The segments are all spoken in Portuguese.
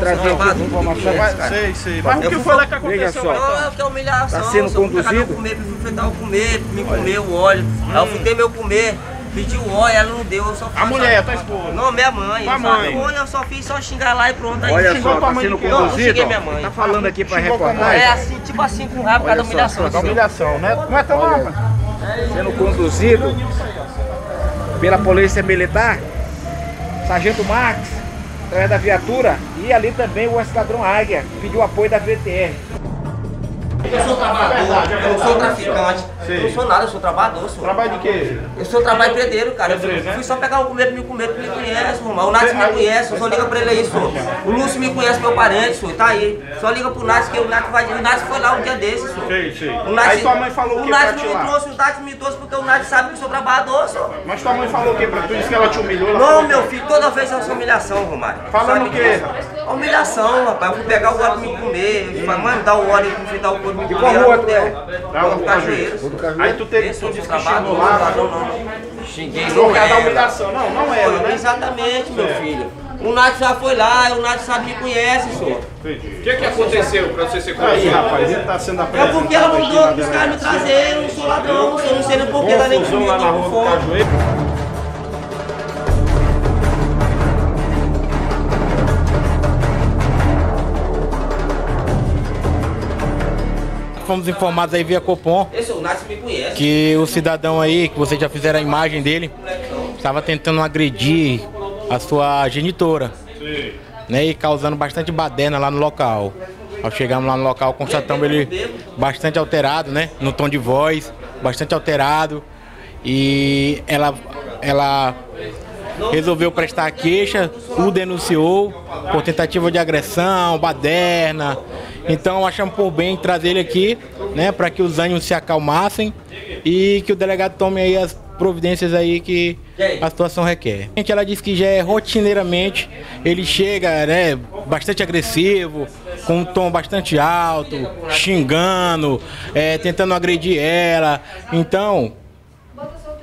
trazer aqui trabalho, informação. cara. Sei, sei. Mas o Eu que foi lá que aconteceu? Não, é que é humilhação. Tá sendo eu conduzido? meu comer, fui fritar o comer, me comer o óleo. Aí eu fui ter meu comer, pedi o óleo, ela não deu, eu só A mulher, a tua esposa. Não, minha mãe. Tua eu só- mãe. Foi, eu só fiz só xingar lá e pronto. Aí Olha só, tá mãe sendo quê? Não, não conduzido. xinguei minha mãe. Tá falando aqui pra mãe. É reportagem. assim, tipo assim, com raiva por causa da Olha só, humilhação. Da humilhação, né? Não é tão Olha. Sendo conduzido pela polícia militar, Sargento Marques, através da viatura, e ali também o esquadrão Águia, pediu apoio da VTR. Eu sou trabalhador, eu não sou traficante, eu não sou nada, eu sou trabalhador, sou. Trabalho de quê? Eu sou trabalho pedreiro, cara. Eu fui, né? fui só pegar o comer pra me comer, tu me conhece, irmão. O Nath me conhece, eu só liga pra ele aí, só. O Lúcio me conhece, meu parente, só. Tá aí. Só liga pro Nath que o Nath vai. O Nath foi lá um dia desses, só. Sei, sei. O Nath, Aí tua mãe falou o o que Nath pra não me trouxe, o Nath me trouxe porque o Nath sabe que eu sou trabalhador, só. Mas tua mãe falou o que pra tu? Disse que ela te humilhou? Não, meu filho, toda vez é uma humilhação, Romário. Falando o quê? Humilhação, rapaz. Eu fui pegar o óleo pra me comer. Eu falei, mãe, me dá o óleo pra me dar o corpo pra me comer. qual ela rua não tu é? Rua do Cajueiro. Aí tu teve, tu eu disse sou que xingou lá. não, não, não. Xinguei, Não quer dar ela. humilhação, não, não ela, né? Exatamente, meu filho. O Nath já foi lá, o Nath sabe me conhece, senhor. Entendi. O que, que aconteceu pra você ser Aí, conduzido? rapaz, ele tá sendo É apresentado porque ela mandou os caras me trazer, eu não sou ladrão, eu não sei nem porquê, tá nem comigo, na tô rua Fomos informados aí via Copom conhece. que o cidadão aí, que vocês já fizeram a imagem dele, estava tentando agredir a sua genitora, né, e causando bastante baderna lá no local. Ao chegarmos lá no local, constatamos ele bastante alterado, né, no tom de voz, bastante alterado, e ela, ela resolveu prestar queixa, o denunciou por tentativa de agressão, baderna. Então achamos por bem trazer ele aqui, né, para que os ânimos se acalmassem e que o delegado tome aí as providências aí que a situação requer. Gente, Ela disse que já é rotineiramente, ele chega, né, bastante agressivo, com um tom bastante alto, xingando, é, tentando agredir ela. Então,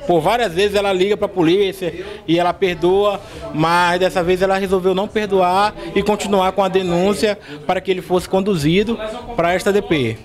por várias vezes ela liga para a polícia e ela perdoa, mas dessa vez ela resolveu não perdoar e continuar com a denúncia para que ele fosse conduzido para esta DP.